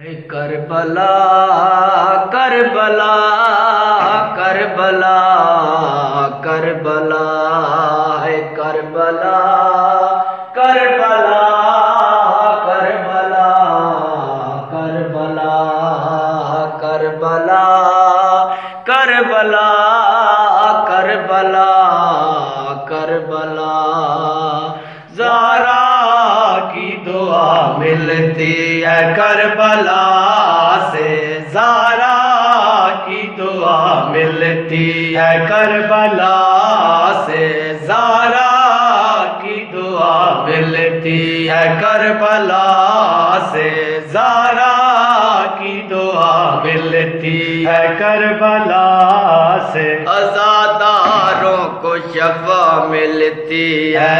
کربلا کربلا کربلا کربلا ہے کربلا کربلا کربلا کربلا کربلا کربلا کربلا کربلا ملتی ہے کربلا سے زارا کی دعا ملتی ہے کربلا سے زارا کی دعا ملتی ہے کربلا سے زارا کی دعا ملتی ہے کربلا سے ازاداروں کو شفا ملتی ہے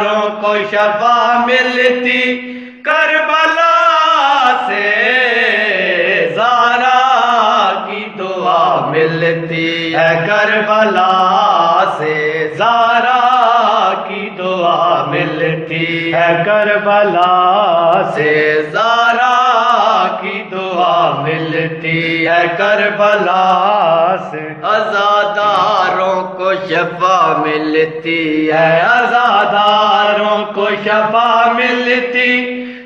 ازاداروں کو شفا ملتی کربلا سے زارا کی دعا ملتی ہے کربلا سے زارا کی دعا ملتی ہے کربلا سے زارا کی دعا ملتی ہے کربلا سے۔ ازاداروں کو شفا ملتی ہے ازاداروں کو شفا ملتی۔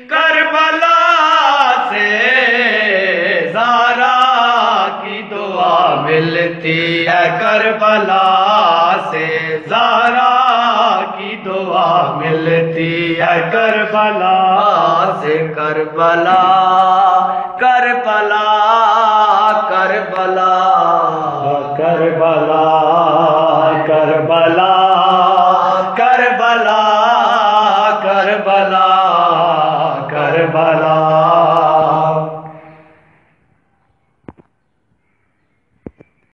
کربلا سے زارا کی دعا ملتی ہے۔ کربلا سے زارا کی دعا ملتی ہے۔ کربلا سے کربلا کربلا کربلا Kabbalah.